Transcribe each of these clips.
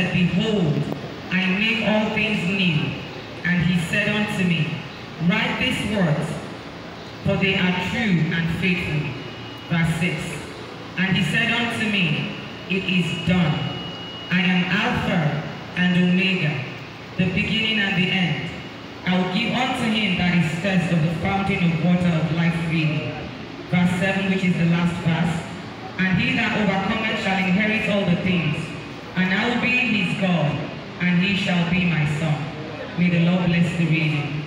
said, Behold, I make all things new. And he said unto me, Write these words, for they are true and faithful. Verse 6. And he said unto me, It is done. I am Alpha and Omega, the beginning and the end. I will give unto him that is thirst of the fountain of water of life freely. Verse 7, which is the last verse. And he that overcometh shall inherit all the things, and I will be his God, and he shall be my son. May the Lord bless the reading.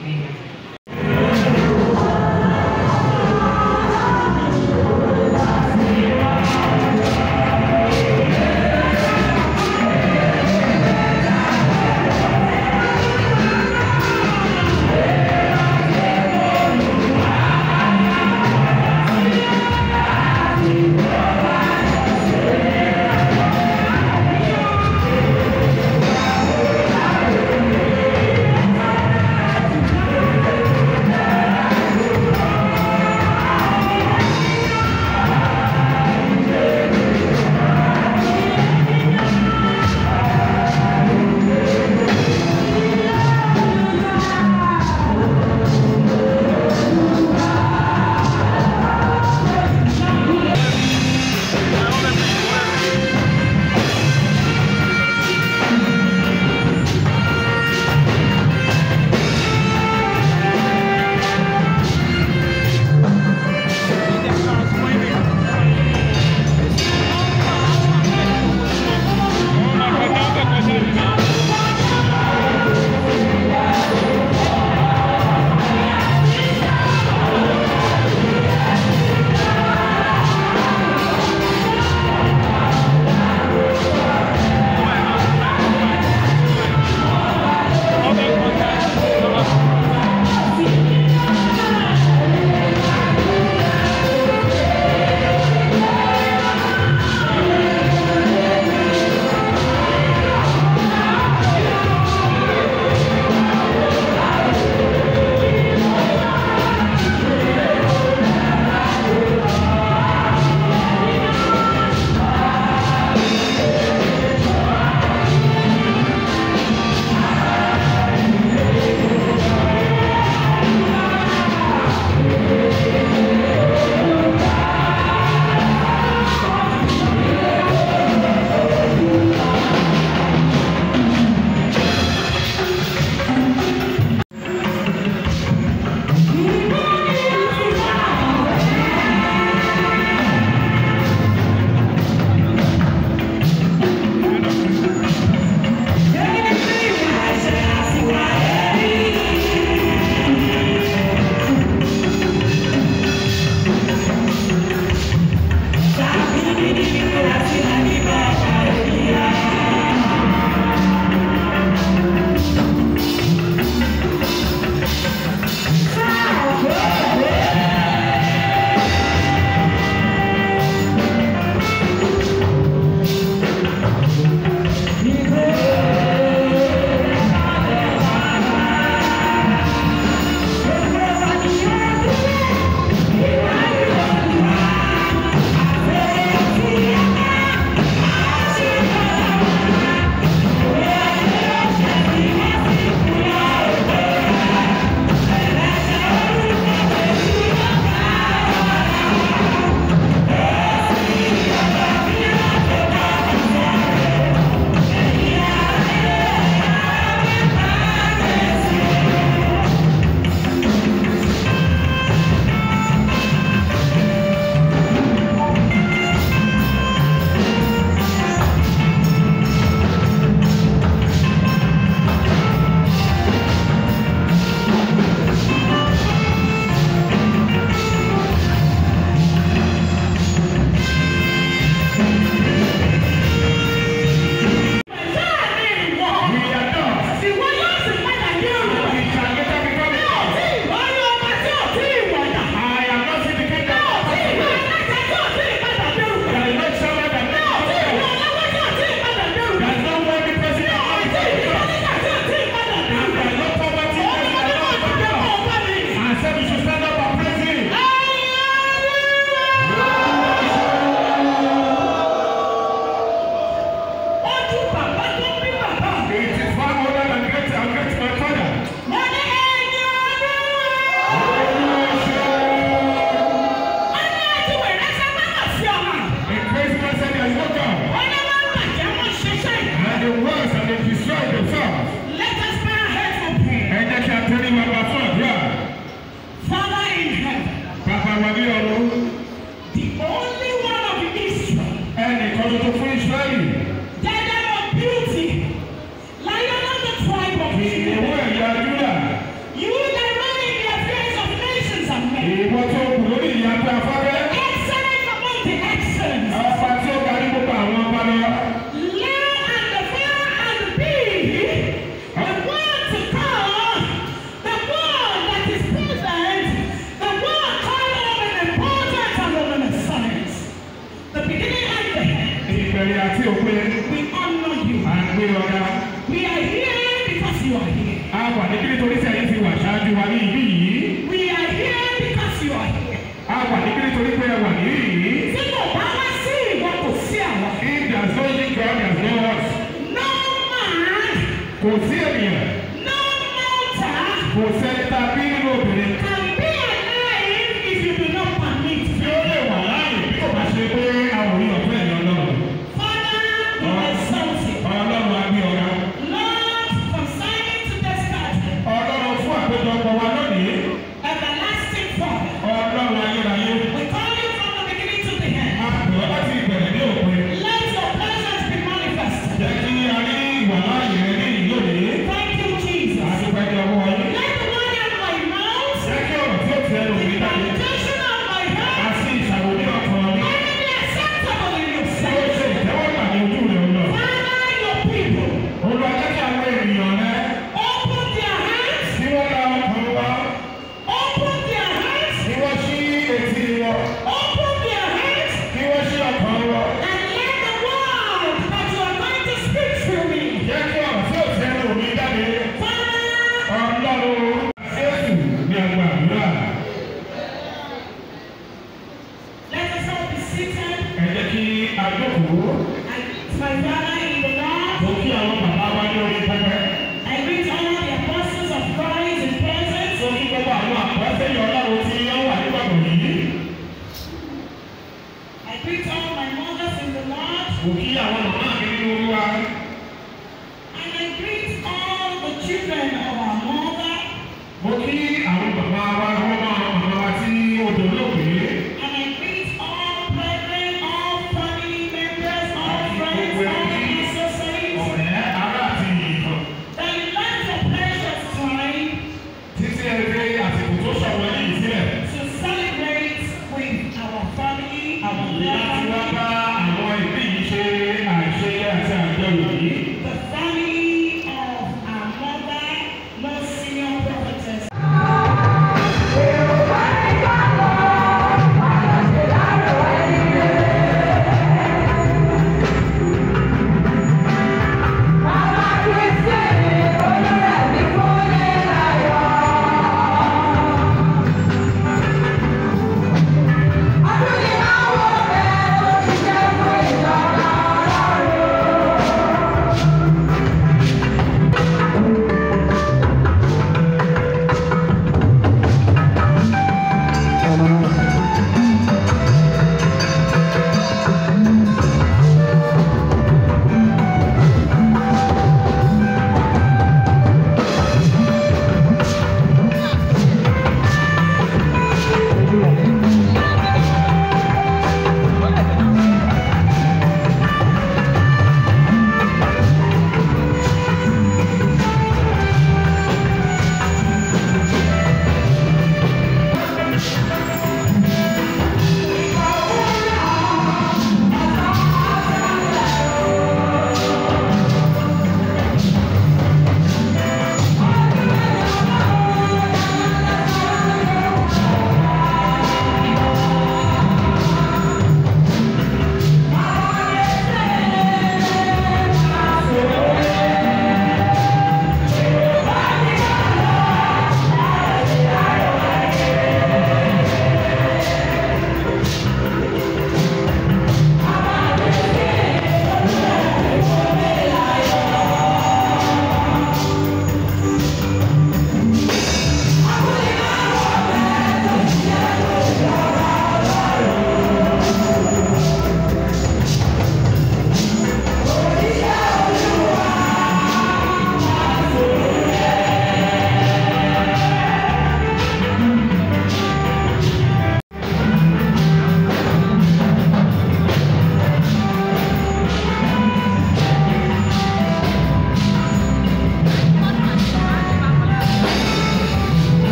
Kò sí ènìyàn. no mortal Kò sẹ́ni tá a bí nínú obìnrin.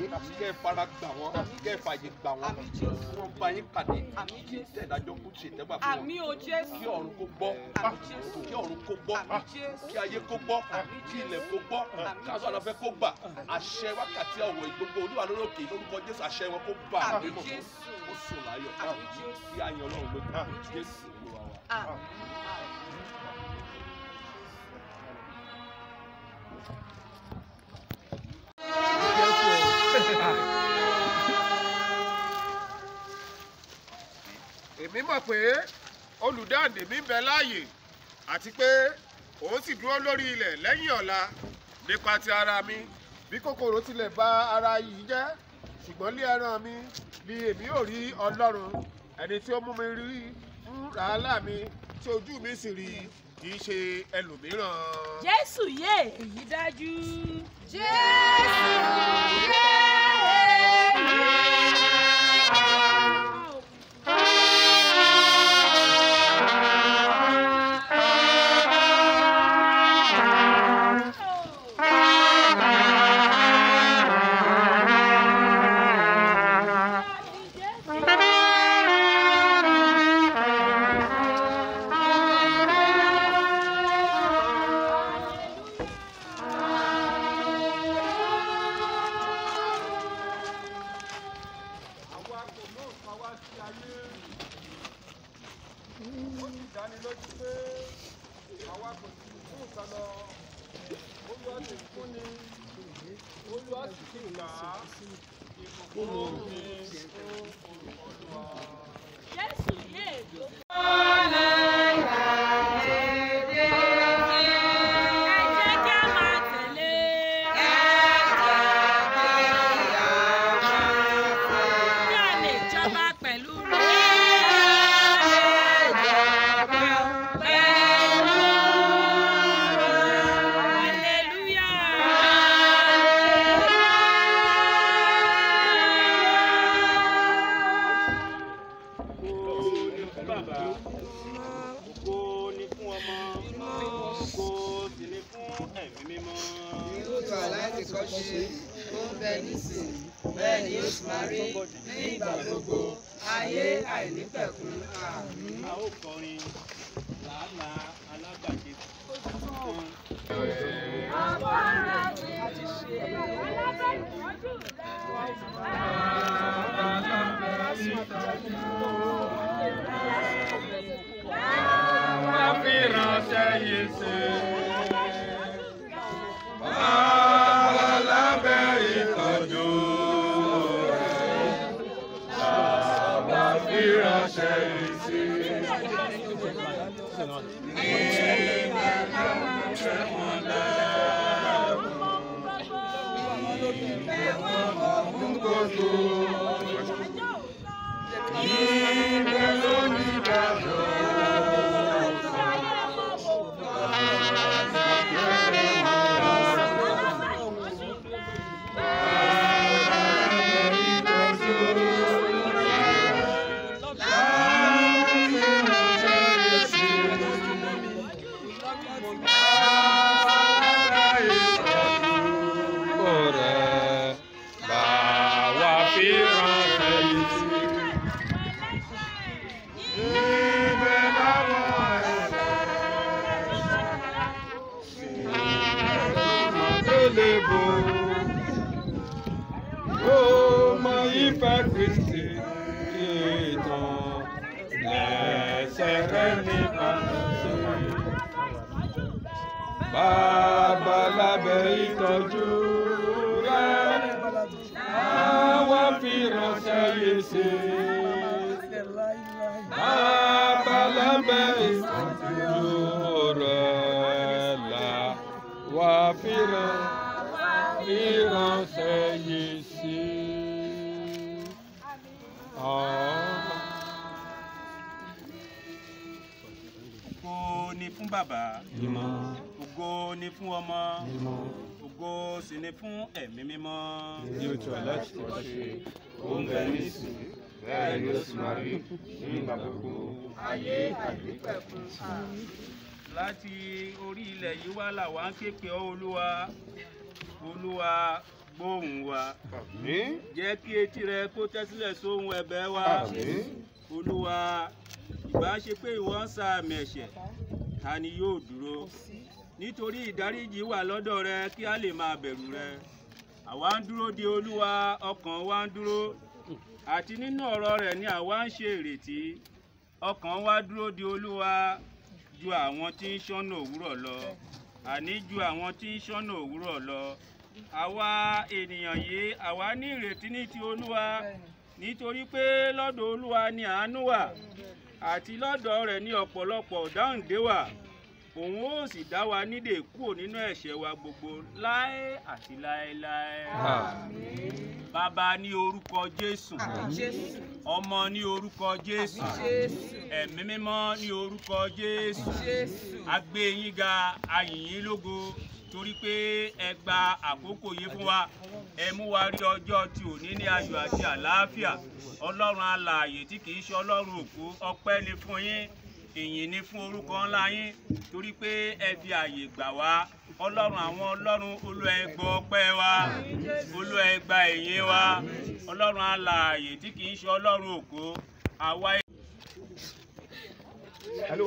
Yín kẹ́ ẹ fara gbà wọ́n kẹ́ ẹ fàyè gbà wọ́n. Wọ́n. Bá yín pàdé kí ṣe fún wọn. Jésù. Kí ọ̀run kó gbọ́. Kí ọ̀run kó gbọ́. Kí ayé kó gbọ́. Kí ilẹ̀ kó gbọ́. Kí aṣọ àlọ́fẹ́ kó gbà. Àṣẹ wákàtí ọ̀wọ̀ ìgbogbo olúwa lórókè lórúkọ jésù àṣẹ wọn kó bà á sùn láyọ̀. Kí ayọ̀ ọlọ́run ló gbà. Jésù. Olúwa wa. Mọ̀ pé olùdáǹdè mi ń bẹ láàyè àti pé òun sì dúró lórí ilẹ̀ lẹ́yìn ọ̀la nípa ti ara mi bí kòkòrò tilẹ̀ ba ara yìí jẹ́ ṣùgbọ́n lé ẹran mi ni èmi ò rí ọlọ́run ẹni tí ó mú mi rí fún ràálà mi tí ojú mi sì rí kì í ṣe ẹlòmíràn. jésù yé èyí dájú. àwa àmín. A ó kọrin làálàá alágbàdé fún Wá fi ránṣẹ́ yìí sí. Ní ògo ni fún ọmọ, ògo sì ni fún ẹ̀mí mímọ́. Ní ojú aláṣẹ ó ń bẹ nísìnyí, bẹ́ẹ̀ ni ó sì máa rí ní ìgbà gbogbo. ayé àìnípẹ̀kun àmín. láti orí ilẹ̀ yìí wá làwa ń képe ọ́ olúwa. Olúwa gbóhùn wa. Àmín. Jẹ́ kí etí rẹ kó tẹ́sílẹ̀ sóhun ẹ̀bẹ̀ wa. Àmín. Olúwa ìbá ṣe pé ìwọ ń sa àmì ẹ̀ṣẹ̀ ta ni yóò dúró nítorí ìdáríjì wà lọ́dọ̀ rẹ kí a lè máa bẹ̀rù rẹ. Àwa ń dúró de olúwa ọkàn wa ń dúró. Àti nínú ọ̀rọ̀ rẹ̀ ni àwa ń ṣe ìrètí. Ọkàn wa dúró de olúwa ju àwọn tí ń ṣọ́nà òwúrọ̀ lọ àní ju àwọn tí ń ṣọ́nà òwúrọ̀ lọ. Àwa ènìyàn yìí àwa ní ìrètí ní ti olúwa. Nítorí pé lọ́dọ̀ olúwa ni àánú wà àti lọ́dọ̀ rẹ̀ ní ọ̀pọ̀lọpọ̀ dáhùndé wà òun ó sì dá wa nídè kúrò nínú ẹ̀ṣẹ̀ wa gbogbo láé àti láéláé. bàbá ní orúkọ jésù. Ọmọ ní orúkọ jésù. Ẹ̀mí mímọ́ ní orúkọ jésù. A gbé yín ga a yìn yín lógo torí pé ẹ gba àkókò yìí fún wa. Ẹ mú wa rí ọjọ́ tí òní ní ayọ̀ àti àlàáfíà. Ọlọ́run alààyè tí kìí ṣe ọlọ́run òkú ọpẹ́ ni fún yín ìyìn ni fún orúkọ ńlá yín torí pé ẹ fi àyè gbà wá ọlọ́run àwọn ọlọ́run olú ẹ gbọ́ wa olú ẹ gba wa ọlọ́run alààyè tí kìí ṣe ọlọ́run òkú àwa. hello.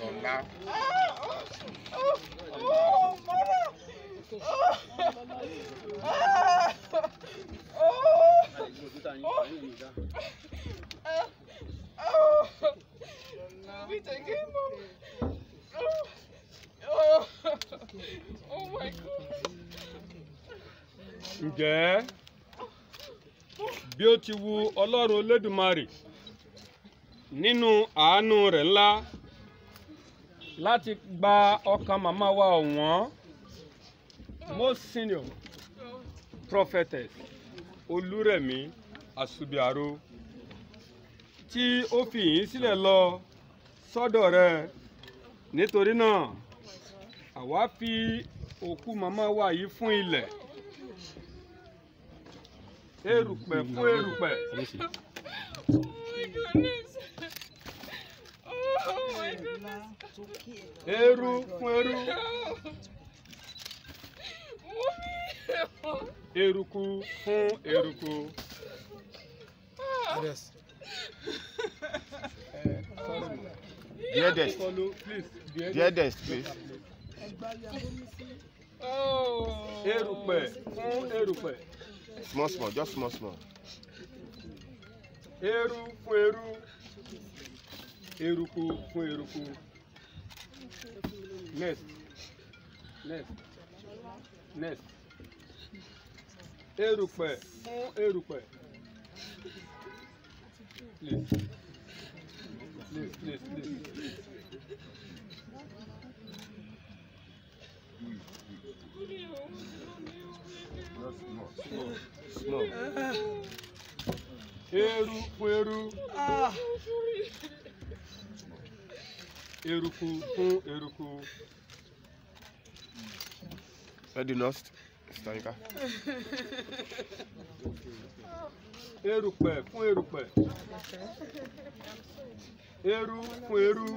Lọ́lá. ǹjẹ́ bí ó ti wu ọlọ́run olódùmarè nínú àánú rẹ̀ ńlá láti gba ọkàn màmá wa ọ̀wọ́n most senior prophetess olúrẹ̀mí àṣùbíàrò tí ó fi yín sílẹ̀ lọ sọ́dọ̀ rẹ̀. Nítorí náà àwa fi òkú màmá wa yìí fún ilẹ̀. Erùpẹ̀ fún erùpẹ̀ eru fún eru eruku fún eruku. Please. dear- dearest, please. erùpẹ̀ fún erùpẹ̀ Small, small, just small, small. eru fún eru eruku fún eruku. next next next erùpẹ̀ fún erùpẹ̀. please please please please. Small, small, small. eru eru. Eruku fún eruku. Ready, Nost? Stanika. erùpẹ̀ fún erùpẹ̀. eru fún eru.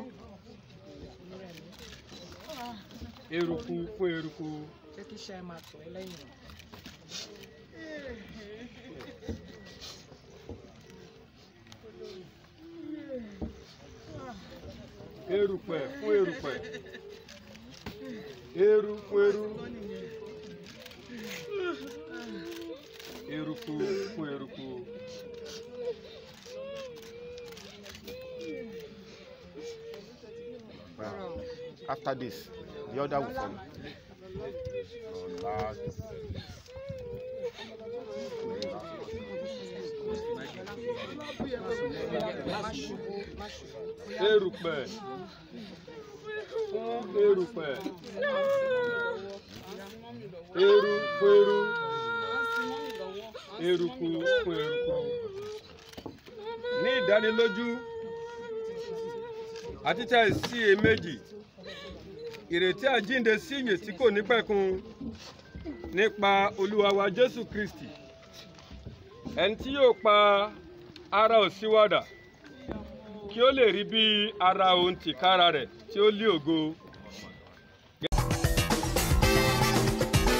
eruku fún eruku. jẹ́ kí iṣẹ́ máa tọ̀ ẹ́ lẹ́yìn. Erùpẹ̀ fún erùpẹ̀. eru fún eru eruku fún eruku Well, after this, the other will follow. Erùpẹ̀ fún erùpẹ̀ eru fún eru eruku fún eruku ní ìdánilójú àti tẹ̀ sí èméjì ìrètí àjínde sí ìyè tí kò ní pẹ̀kun nípa olúwa wa jésù kristi. Ẹni tí yóò pa ara òsínwádà kí ó lè rí bí ara òun tìkára rẹ̀ tí ó lé ògo